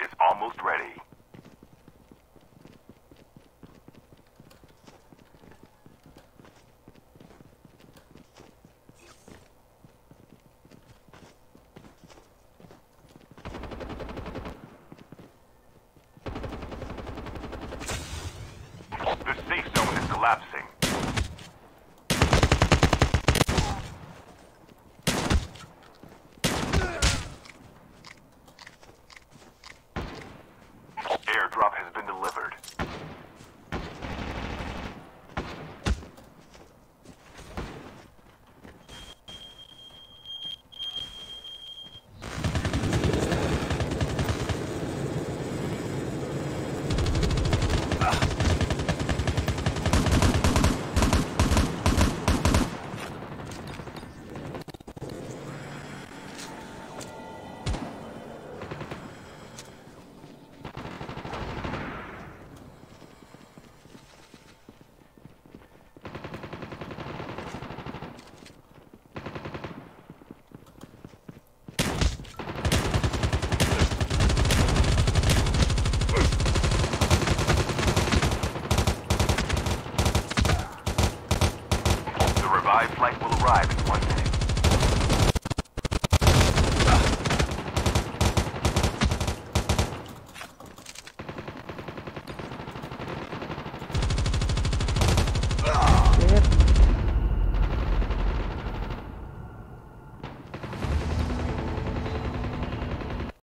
is almost ready. The safe zone is collapsing. Revived flight will arrive in one minute.